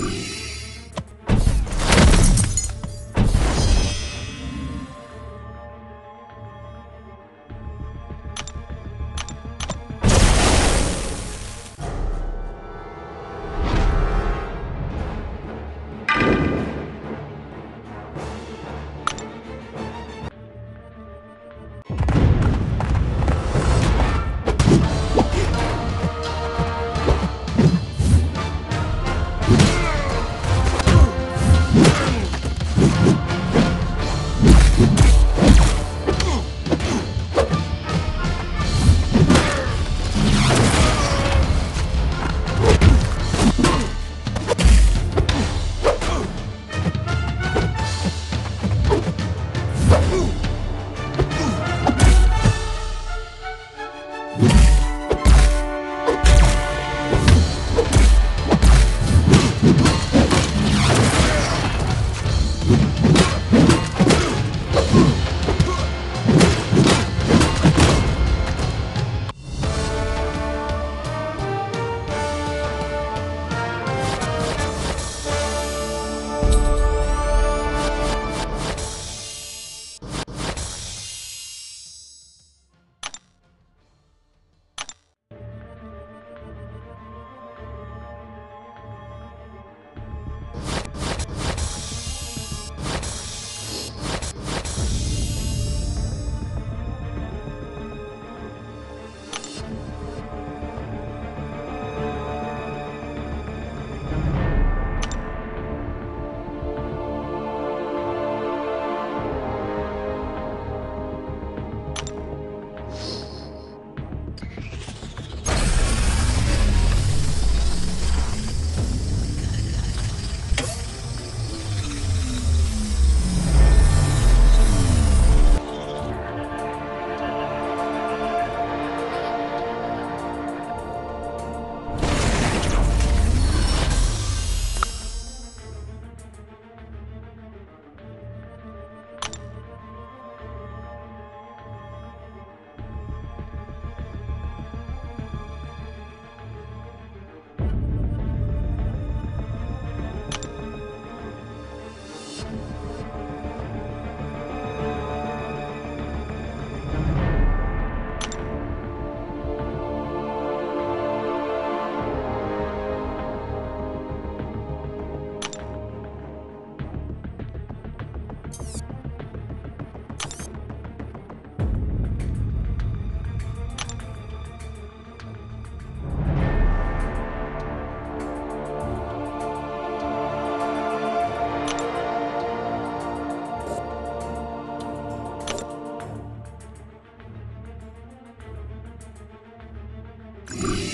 you Yeah.